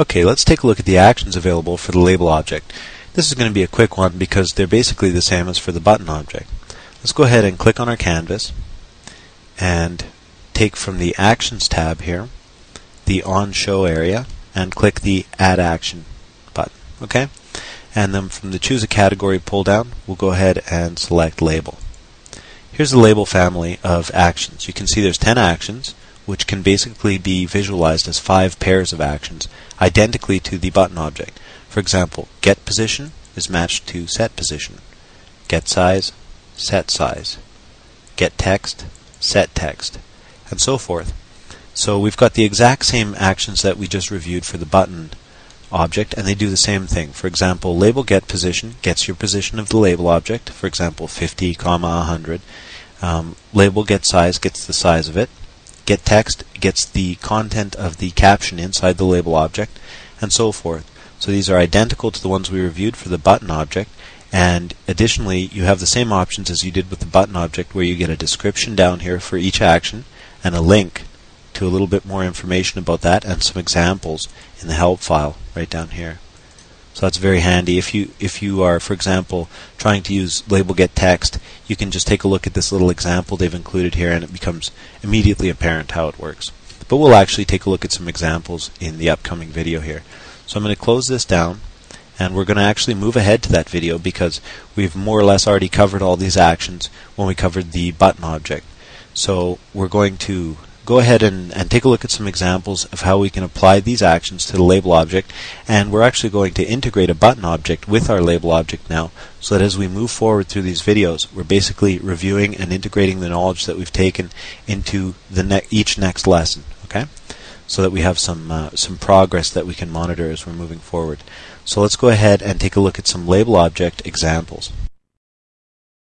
Okay, let's take a look at the actions available for the label object. This is going to be a quick one because they're basically the same as for the button object. Let's go ahead and click on our canvas and take from the Actions tab here the On Show area and click the Add Action button. Okay? And then from the Choose a Category pull down, we'll go ahead and select Label. Here's the label family of actions. You can see there's 10 actions which can basically be visualized as five pairs of actions, identically to the button object. For example, get position is matched to set position, get size, set size, get text, set text, and so forth. So we've got the exact same actions that we just reviewed for the button object, and they do the same thing. For example, label get position gets your position of the label object, for example, 50, comma 100. Um, label get size gets the size of it get text gets the content of the caption inside the label object, and so forth. So these are identical to the ones we reviewed for the button object, and additionally, you have the same options as you did with the button object, where you get a description down here for each action and a link to a little bit more information about that and some examples in the help file right down here. So that's very handy. If you if you are, for example, trying to use label get text, you can just take a look at this little example they've included here, and it becomes immediately apparent how it works. But we'll actually take a look at some examples in the upcoming video here. So I'm going to close this down, and we're going to actually move ahead to that video because we've more or less already covered all these actions when we covered the button object. So we're going to go ahead and, and take a look at some examples of how we can apply these actions to the label object. And we're actually going to integrate a button object with our label object now so that as we move forward through these videos we're basically reviewing and integrating the knowledge that we've taken into the ne each next lesson okay? So that we have some uh, some progress that we can monitor as we're moving forward. So let's go ahead and take a look at some label object examples